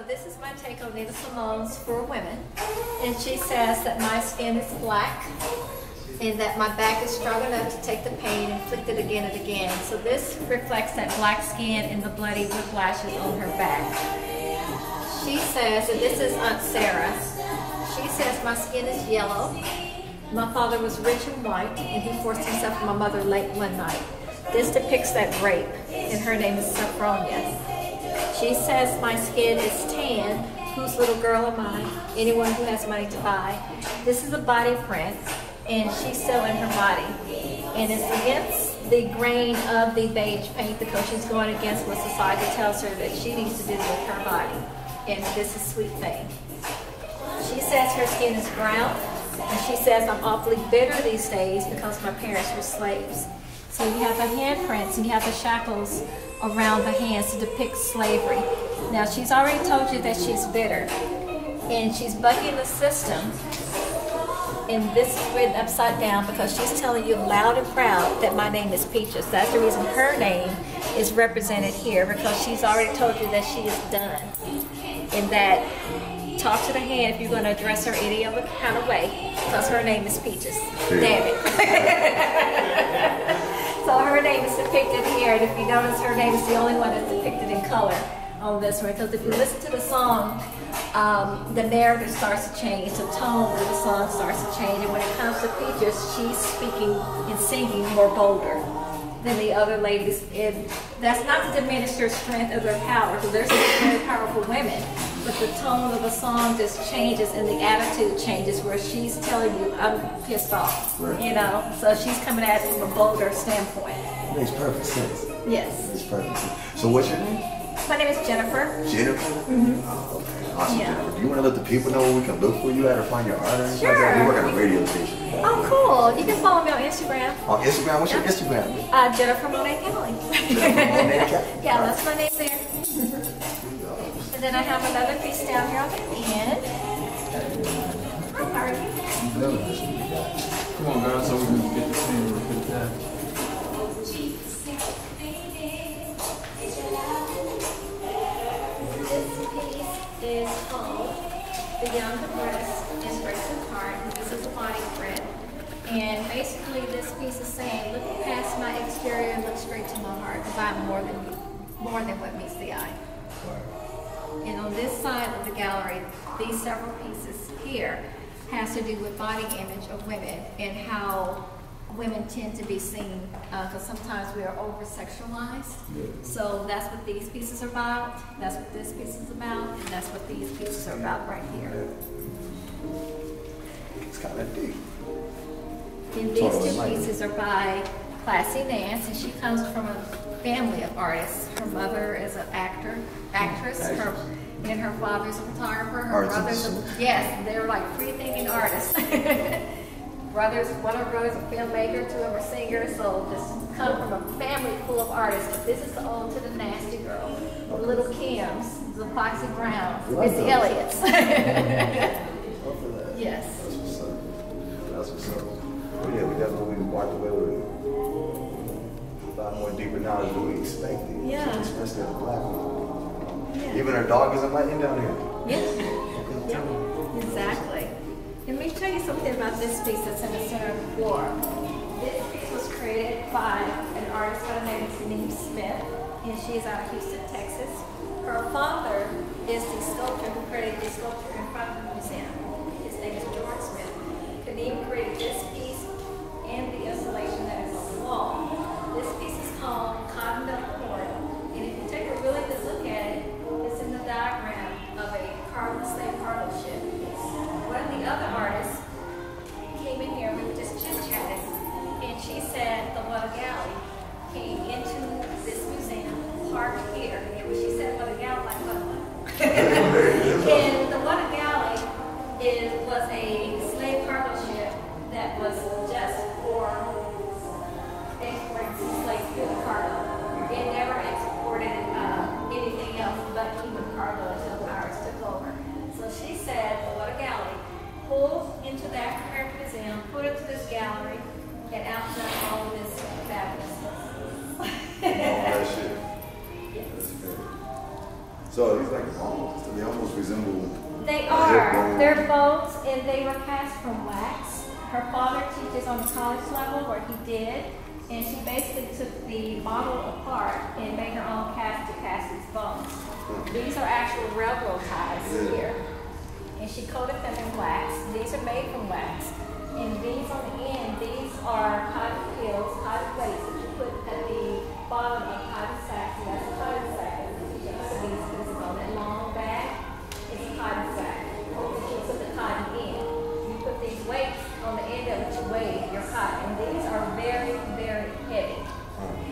So this is my take on Nina Simone's Four Women. And she says that my skin is black and that my back is strong enough to take the pain and inflict it again and again. So this reflects that black skin and the bloody whiplashes on her back. She says, and this is Aunt Sarah, she says my skin is yellow. My father was rich and white and he forced himself on my mother late one night. This depicts that rape and her name is Saffronia. She says my skin is tan. Whose little girl am I? Anyone who has money to buy. This is a body print and she's selling her body. And it's against the grain of the beige paint because she's going against what society tells her that she needs to do with her body. And this is Sweet Thing. She says her skin is brown, and she says I'm awfully bitter these days because my parents were slaves. So you have the handprints and you have the shackles around the hands to depict slavery. Now she's already told you that she's bitter, and she's bucking the system and this is written upside down because she's telling you loud and proud that my name is Peaches. That's the reason her name is represented here because she's already told you that she is done. And that talk to the hand if you're going to address her any other kind of way because her name is Peaches. Damn it. so her name is depicted here and if you notice her name is the only one that's depicted in color on this one because if you listen to the song um, the narrative starts to change, the tone of the song starts to change, and when it comes to Peaches, she's speaking and singing more bolder than the other ladies. And that's not to diminish their strength or their power, because there's some very powerful women, but the tone of the song just changes and the attitude changes where she's telling you, I'm pissed off, right. you know? So she's coming at it from a bolder standpoint. It Makes perfect sense. Yes. It Makes perfect sense. So what's your name? My name is Jennifer. Jennifer? Mm-hmm. Oh, okay. Awesome, yeah. Jennifer. Do you want to let the people know where we can look for you at or find your art or anything sure. like that? We work at a radio station. Oh, cool. You can follow me on Instagram. On Instagram? What's your Instagram? Uh, Jennifer Monet Cowley. Jennifer Monet Cowley. yeah, that's my name there. And then I have another piece down here on the end. Hi, how are you? Come on, guys, so we can get the scene real quick. is called The Young Breast Inspiration Card. This is a body print. And basically this piece is saying, look past my exterior and look straight to my heart because I'm more than more than what meets the eye. And on this side of the gallery, these several pieces here has to do with body image of women and how women tend to be seen because uh, sometimes we are over sexualized. Yeah. So that's what these pieces are about. That's what this piece is about, and that's what these pieces are about right here. It's kind of deep. And these two pieces are by Classy Nance, and she comes from a family of artists. Her mother is an actor, actress. Her and her father's a photographer. Her brother's a, yes, they're like free thinking artists. brothers, one of brothers a filmmaker, two of them are singers, so just come from a family full of artists. This is the old to the nasty girl, the little Kims, the Foxy Browns, it's the expected. Yeah. Especially the black one. Yeah. Even her dog isn't letting down here. Yeah. yeah. Exactly. Let me tell you something about this piece that's in the center of the floor. This piece was created by an artist by the name of Denise Smith, and she's out of Houston, Texas. Her father is the sculptor who created the sculpture in front of the museum. His name is George Smith. Kaneem created this piece and the installation that is on the wall. This piece came into this museum, parked here, and she said Mother Galley, like, what? and the Mother Galley is, was a slave cargo ship that was just for exporting slave food cargo. It never exported uh, anything else but human cargo until the pirates took over. So she said, the Mother Galley pulled into that museum, put it to this gallery, and outdone all of this fabulous stuff. Like bones. They almost resemble. They are. bones. They're bones, and they were cast from wax. Her father teaches on the college level, where he did, and she basically took the model apart and made her own cast to cast these bones. These are actual railroad ties Yeah. here, and she coated them in wax. These are made from wax, and these on the end, these are cotton pills, cotton weights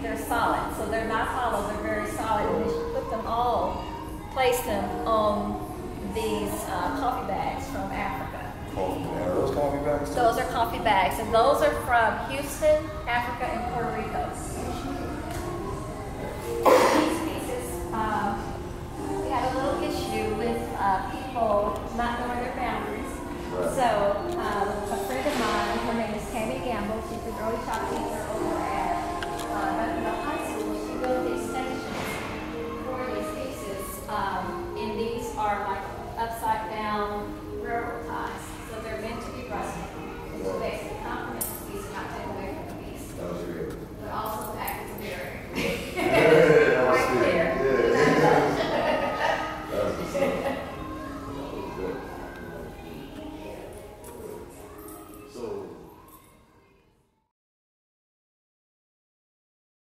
They're solid, so they're not hollow. They're very solid. And you should put them all, place them on these uh, coffee bags from Africa. Are those coffee bags? Those are coffee bags, and those are from Houston, Africa, and Puerto Rico. These pieces, um, we had a little issue with uh, people not knowing their boundaries. Right. So, um, a friend of mine, her name is Tammy Gamble, she's a girly shop teacher